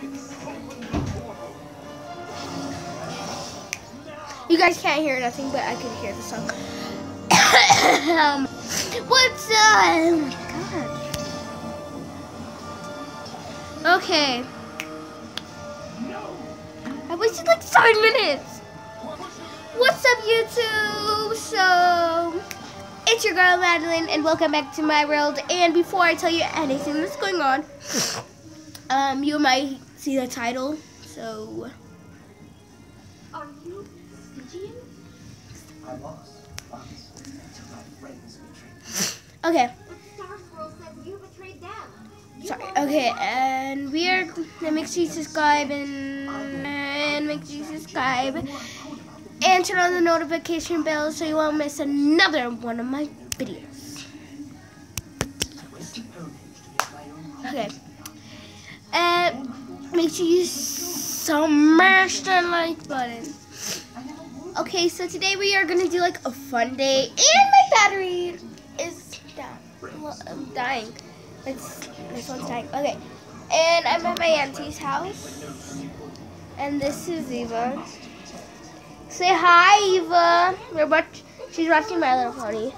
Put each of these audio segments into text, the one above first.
You guys can't hear nothing, but I could hear the song. um, what's up? Oh my god. Okay. I wasted like seven minutes. What's up, YouTube? So, it's your girl Madeline, and welcome back to my world. And before I tell you anything that's going on, um, you might see the title. So. Are you Stygian? I was once until my friends betrayed me. Okay, But Star Swirl says you betrayed them. You sorry. Okay, and we are. And make sure you subscribe and, and make sure you subscribe and turn on the notification bell so you won't miss another one of my videos. I make sure you smash that like button. Okay, so today we are gonna do like a fun day, and my battery is down. I'm dying. It's my phone's dying. Okay, and I'm at my auntie's house, and this is Eva. Say hi, Eva. We're watch- She's watching My Little Pony.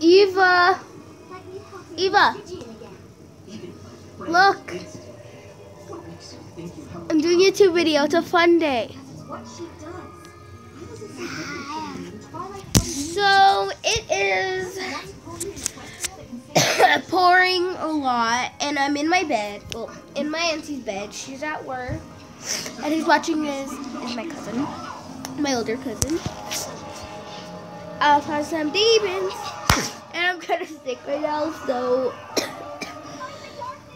Eva, Eva. Stygian again. Even my friends look. against it. What makes you think you have I'm doing a YouTube video. It's a fun day. Is. So it is pouring a lot, and I'm in my bed. Well, in my auntie's bed. She's at work, and who's watching this is my cousin, my older cousin. I'll have some demons, and I'm kind of sick right now, so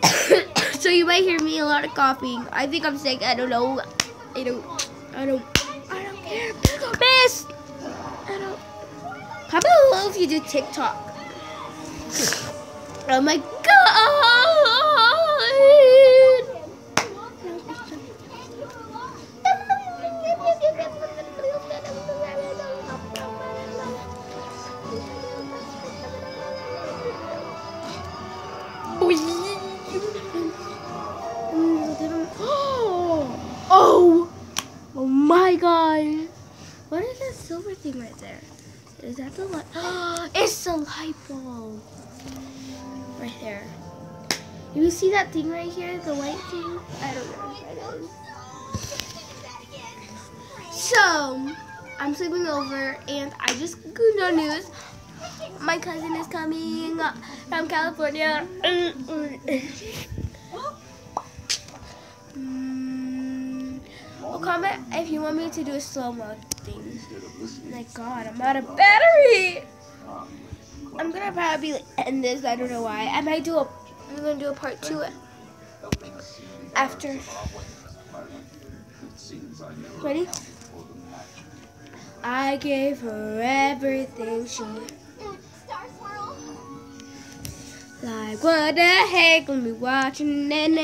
so you might hear me a lot of coughing. I think I'm sick. I don't know. I don't. I don't. I don't care. Miss. I don't. Comment below if you do TikTok. Oh my god. Silver thing right there? Is that the light? it's the light bulb. Right there. You see that thing right here? The light thing? I don't know what that is. So, I'm sleeping over and I just got on news. My cousin is coming from California. Mm. Mm. Mm. mm, well, comment if you want me to do a slow mo thing. My god, I'm out of battery! I'm gonna probably end this, I don't know why. I might do a, I'm gonna do a part two after. Ready? I gave her everything she like. What the heck? Let me watching and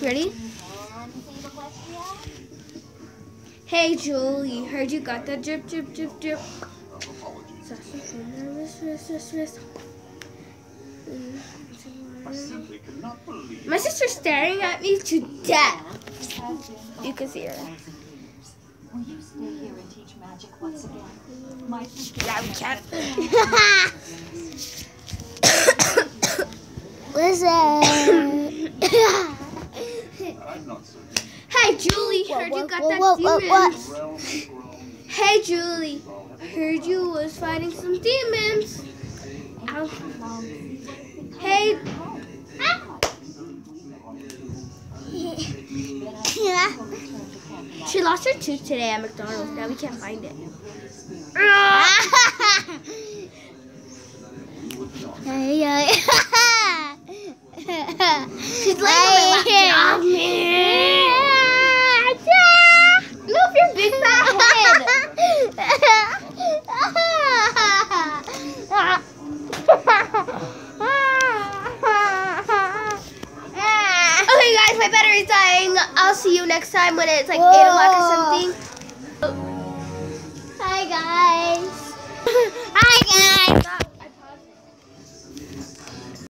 Ready? And sing Celestia. Hey Julie, heard you got that drip, drip, drip, drip. My sister's staring at me to death. You can see her. Will you stay here and teach magic once again? My Yeah, we can. Listen. hey Julie, heard you got that demons. Hey Julie, heard you was fighting some demons. Ow. Hey, yeah. she lost her tooth today at McDonald's. Now we can't find it. Yeah. She's laying on my off me. next time when it's like Whoa. 8 o'clock or something. Hi guys. Hi guys.